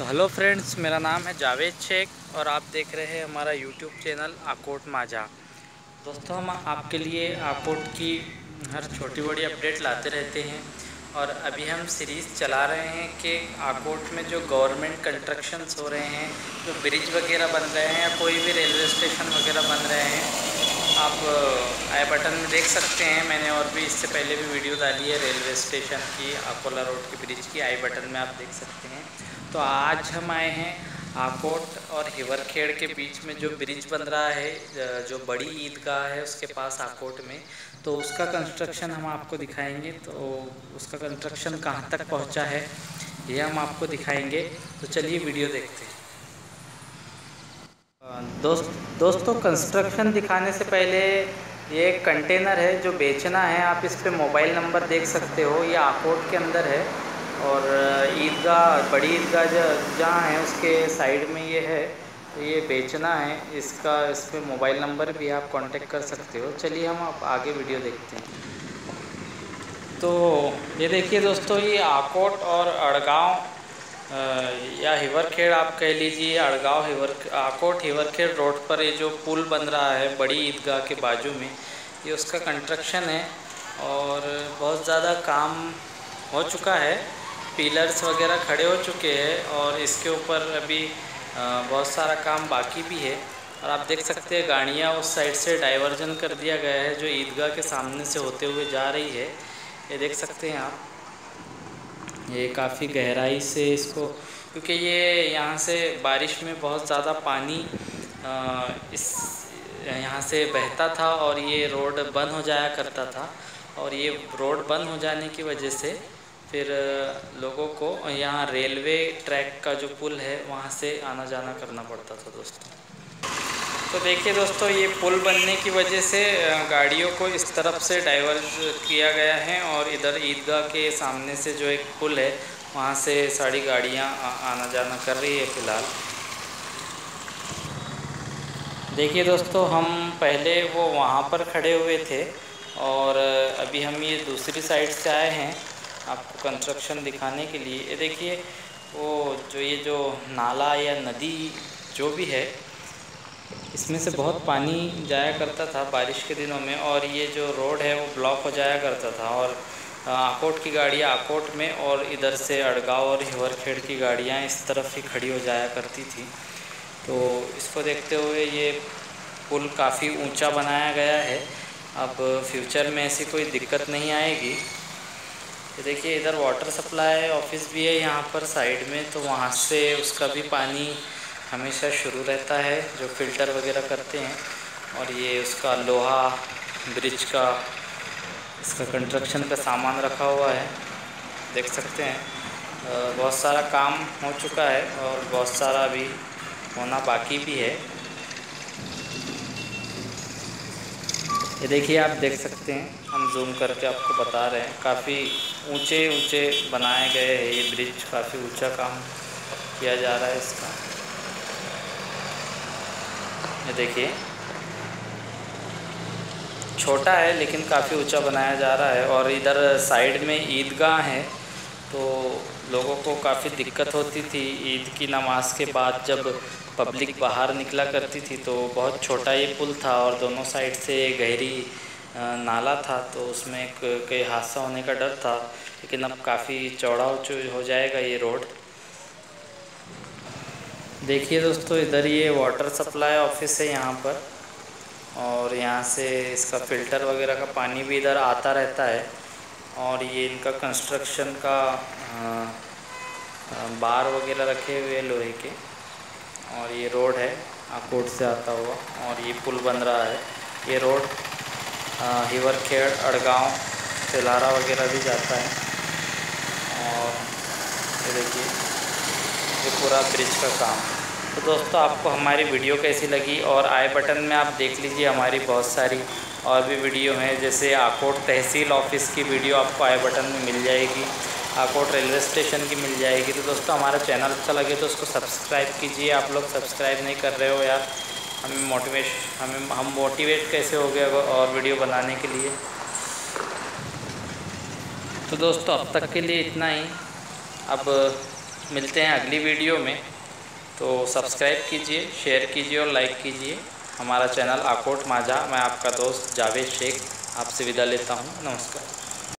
तो hello friends, मेरा नाम है जावेद शेख और आप देख रहे हैं हमारा यूट्यूब चैनल आकोट माजा दोस्तों, हम आपके लिए आकोट की हर छोटी बड़ी अपडेट लाते रहते हैं और अभी हम सीरीज़ चला रहे हैं कि आकोट में जो गवर्नमेंट कंस्ट्रक्शंस हो रहे हैं, जो ब्रिज वगैरह बन रहे हैं या कोई भी रेलवे स्टेशन वगैरह बन रहे हैं, आप आई बटन में देख सकते हैं। मैंने और भी इससे पहले भी वीडियो डाली है रेलवे स्टेशन की, अकोला रोड की ब्रिज की। आई बटन में आप देख सकते हैं। तो आज हम आए हैं आकोट और हिवरखेड़ के बीच में जो ब्रिज बन रहा है जो बड़ी ईदगाह है उसके पास आकोट में। तो उसका कंस्ट्रक्शन हम आपको दिखाएँगे। तो उसका कंस्ट्रक्शन कहाँ तक पहुँचा है, ये हम आपको दिखाएँगे। तो चलिए वीडियो देखते हैं। दोस्त, दोस्तों, कंस्ट्रक्शन दिखाने से पहले ये एक कंटेनर है जो बेचना है, आप इस पर मोबाइल नंबर देख सकते हो, ये आकोट के अंदर है और ईदगाह, बड़ी ईदगाह जहाँ है उसके साइड में ये है तो ये बेचना है, इसका, इस पर मोबाइल नंबर भी आप कांटेक्ट कर सकते हो। चलिए हम आप आगे वीडियो देखते हैं। तो ये देखिए दोस्तों, ये आकोट और अड़गांव या हिवरखेड़ आप कह लीजिए, अड़गांव हिवर आकोट हिवरखेड़ रोड पर ये जो पुल बन रहा है बड़ी ईदगाह के बाजू में, ये उसका कंस्ट्रक्शन है और बहुत ज़्यादा काम हो चुका है। पिलर्स वगैरह खड़े हो चुके हैं और इसके ऊपर अभी बहुत सारा काम बाकी भी है। और आप देख सकते हैं गाड़ियाँ उस साइड से डाइवर्जन कर दिया गया है जो ईदगाह के सामने से होते हुए जा रही है। ये देख सकते हैं आप। ये काफ़ी गहराई से इसको, क्योंकि ये यहाँ से बारिश में बहुत ज़्यादा पानी इस, यहाँ से बहता था और ये रोड बंद हो जाया करता था। और ये रोड बंद हो जाने की वजह से फिर लोगों को यहाँ रेलवे ट्रैक का जो पुल है, वहाँ से आना जाना करना पड़ता था दोस्तों। तो देखिए दोस्तों, ये पुल बनने की वजह से गाड़ियों को इस तरफ़ से डाइवर्ज किया गया है और इधर ईदगाह के सामने से जो एक पुल है, वहाँ से सारी गाड़ियाँ आना जाना कर रही है फ़िलहाल। देखिए दोस्तों, हम पहले वो वहाँ पर खड़े हुए थे और अभी हम ये दूसरी साइड से आए हैं आपको कंस्ट्रक्शन दिखाने के लिए। देखिए, वो जो ये जो नाला या नदी जो भी है इसमें से बहुत पानी जाया करता था बारिश के दिनों में और ये जो रोड है वो ब्लॉक हो जाया करता था और आकोट की गाड़ियाँ आकोट में और इधर से अड़गाव और हिवरखेड़ की गाड़ियाँ इस तरफ़ ही खड़ी हो जाया करती थी। तो इसको देखते हुए ये पुल काफ़ी ऊँचा बनाया गया है। अब फ्यूचर में ऐसी कोई दिक्कत नहीं आएगी। तो देखिए, इधर वाटर सप्लाई ऑफ़िस भी है यहाँ पर साइड में तो वहाँ से उसका भी पानी हमेशा शुरू रहता है जो फ़िल्टर वगैरह करते हैं और ये उसका लोहा, ब्रिज का, इसका कंस्ट्रक्शन का सामान रखा हुआ है। देख सकते हैं। बहुत सारा काम हो चुका है और बहुत सारा अभी होना बाकी भी है। ये देखिए, आप देख सकते हैं। हम जूम करके आपको बता रहे हैं। काफ़ी ऊँचे ऊँचे बनाए गए हैं ये ब्रिज, काफ़ी ऊँचा काम किया जा रहा है इसका। ये देखिए। छोटा है, लेकिन काफ़ी ऊँचा बनाया जा रहा है और इधर साइड में ईदगाह है तो लोगों को काफ़ी दिक्कत होती थी ईद की नमाज़ के बाद जब पब्लिक बाहर निकला करती थी तो बहुत छोटा ये पुल था और दोनों साइड से गहरी नाला था तो उसमें कई हादसा होने का डर था, लेकिन अब काफ़ी चौड़ा हो जाएगा ये रोड। देखिए दोस्तों, इधर ये वाटर सप्लाई ऑफ़िस है यहाँ पर। और यहाँ से इसका फ़िल्टर वगैरह का पानी भी इधर आता रहता है। और ये इनका कंस्ट्रक्शन का बार वगैरह रखे हुए लोहे के। और ये रोड है आकोट से आता हुआ। और ये पुल बन रहा है। ये रोड हिवरखेड़, अड़गांव, तेलारा वगैरह भी जाता है। और ये देखिए। ये पूरा ब्रिज का काम। तो दोस्तों, आपको हमारी वीडियो कैसी लगी और आई बटन में आप देख लीजिए हमारी बहुत सारी और भी वीडियो हैं, जैसे आकोट तहसील ऑफ़िस की वीडियो आपको आई बटन में मिल जाएगी, आकोट रेलवे स्टेशन की मिल जाएगी। तो दोस्तों, हमारा चैनल अच्छा लगे तो उसको सब्सक्राइब कीजिए। आप लोग सब्सक्राइब नहीं कर रहे हो यार, हमें मोटिवेश हमें, हम मोटिवेट कैसे हो गए और वीडियो बनाने के लिए? तो दोस्तों, अब तक के लिए इतना ही। अब मिलते हैं अगली वीडियो में। तो सब्सक्राइब कीजिए, शेयर कीजिए और लाइक कीजिए। हमारा चैनल आकोट माझा, मैं आपका दोस्त जावेद शेख, आपसे विदा लेता हूँ। नमस्कार।